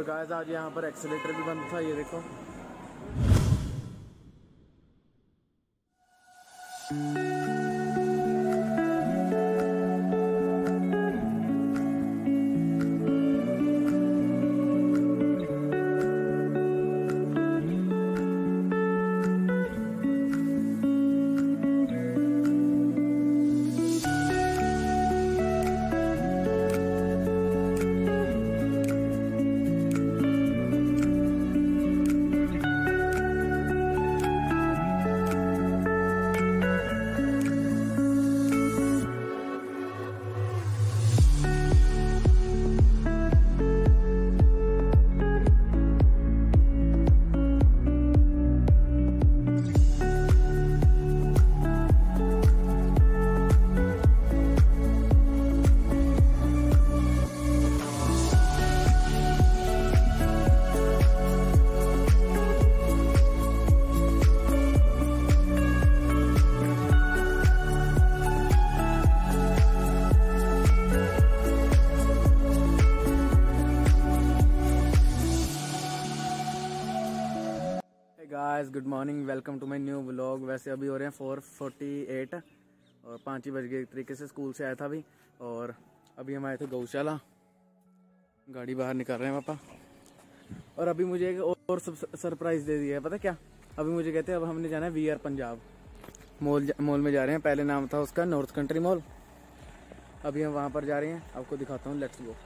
तो गाइस आज यहाँ पर एक्सेलेटर भी बंद था ये देखो। Guys good morning welcome to my new vlog वैसे अभी हो रहे हैं फोर फोर्टी एट और पाँच ही बज गए तरीके से स्कूल से आया था अभी और अभी हम आए थे गौशाला। गाड़ी बाहर निकाल रहे हैं पापा। और अभी मुझे एक और सरप्राइज़ दे दिया है, पता क्या? अभी मुझे कहते हैं अब हमने जाना है we are Punjab mall mall में जा रहे हैं, पहले नाम था उसका नॉर्थ कंट्री मॉल अभी हम वहाँ पर जा रहे हैं, आपको दिखाता हूँ लेट्स गो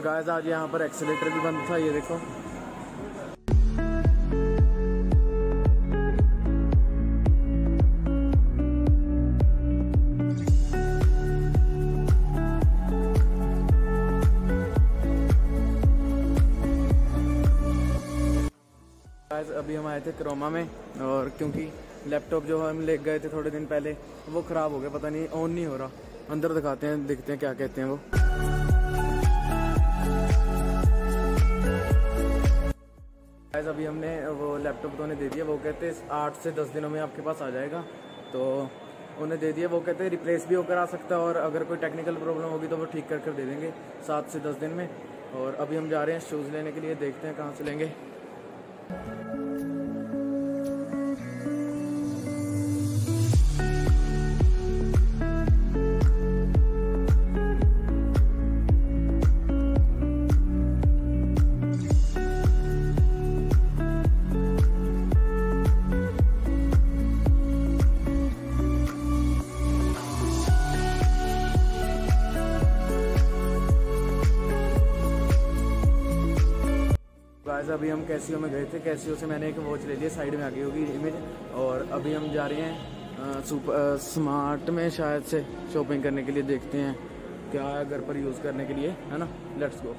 और गाइस आज यहाँ पर एक्सीटर भी बंद था, ये देखो। अभी हम आए थे क्रोमा में, और क्योंकि लैपटॉप जो हम ले गए थे थोड़े दिन पहले, वो ख़राब हो गया, पता नहीं ऑन नहीं हो रहा। अंदर दिखाते हैं, देखते हैं क्या कहते हैं वो। अभी हमने वो लैपटॉप तो उन्हें दे दिया, वो कहते हैं आठ से दस दिनों में आपके पास आ जाएगा। तो उन्हें दे दिया, वो कहते हैं रिप्लेस भी होकर आ सकता है और अगर कोई टेक्निकल प्रॉब्लम होगी तो वो ठीक कर कर दे देंगे सात से दस दिन में। और अभी हम जा रहे हैं शूज़ लेने के लिए, देखते हैं कहाँ से लेंगे। गाइस अभी हम कैसीओ में गए थे कैसीओ से मैंने एक वॉच ले लिया साइड में आ गई होगी इमेज और अभी हम जा रहे हैं सुपर स्मार्ट में शायद से शॉपिंग करने के लिए देखते हैं, क्या है घर पर यूज़ करने के लिए, है ना? लेट्स गो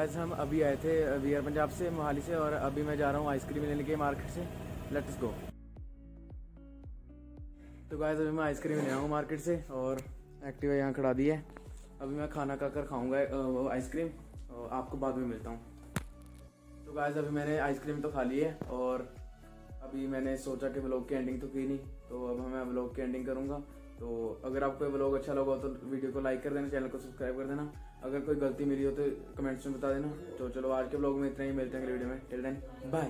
गाइस हम अभी आए थे वियर पंजाब से, मोहाली से, और अभी मैं जा रहा हूँ आइसक्रीम लेने के मार्केट से। लेट्स गो तो गाइस अभी मैं आइसक्रीम ले आऊँ मार्केट से, और एक्टिवा यहाँ खड़ा दी है। अभी मैं खाना खा कर खाऊँगा आइसक्रीम, और आपको बाद में मिलता हूँ। तो गाइस अभी मैंने आइसक्रीम तो खा ली है, और अभी मैंने सोचा कि ब्लॉग की एंडिंग तो की नहीं तो अब मैं ब्लॉग की एंडिंग करूँगा। तो अगर आपको ये ब्लॉग अच्छा लगा हो तो वीडियो को लाइक कर देना चैनल को सब्सक्राइब कर देना। अगर कोई गलती मेरी हो तो कमेंट्स में बता देना। तो चलो आज के ब्लॉग में इतना ही, मिलते हैं अगले वीडियो में। Till then bye